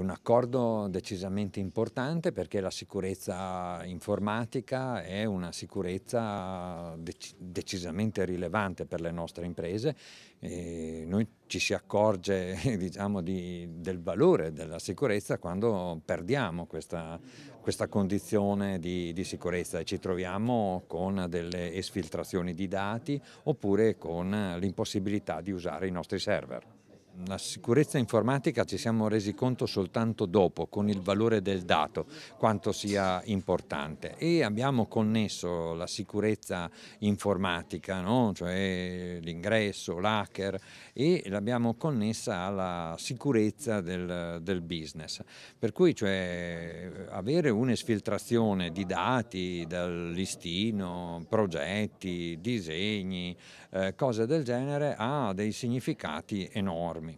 un accordo decisamente importante perché la sicurezza informatica è una sicurezza dec decisamente rilevante per le nostre imprese. E noi ci si accorge diciamo, di, del valore della sicurezza quando perdiamo questa, questa condizione di, di, sicurezza e ci troviamo con delle esfiltrazioni di dati oppure con l'impossibilità di usare i nostri server la sicurezza informatica ci siamo resi conto soltanto dopo, con il valore del dato, quanto sia importante e abbiamo connesso la sicurezza informatica, no? cioè l'ingresso, l'hacker e l'abbiamo connessa alla sicurezza del, del business. Per cui cioè, avere un'esfiltrazione di dati dal listino, progetti, disegni, eh, cose del genere ha dei significati enormi.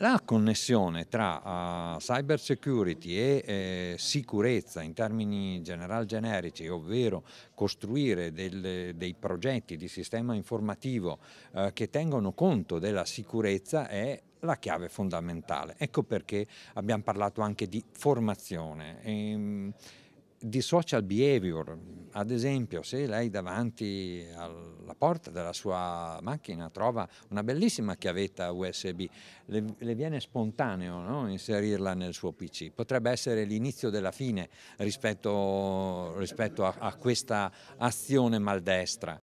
La connessione tra uh, cyber security e eh, sicurezza in termini general generici, ovvero costruire del, dei progetti di sistema informativo eh, che tengono conto della sicurezza è la chiave fondamentale. Ecco perché abbiamo parlato anche di formazione. E, ehm, di social behavior, ad esempio se lei davanti alla porta della sua macchina trova una bellissima chiavetta USB, le, le viene spontaneo no? inserirla nel suo PC, potrebbe essere l'inizio della fine rispetto, rispetto a, a, questa azione maldestra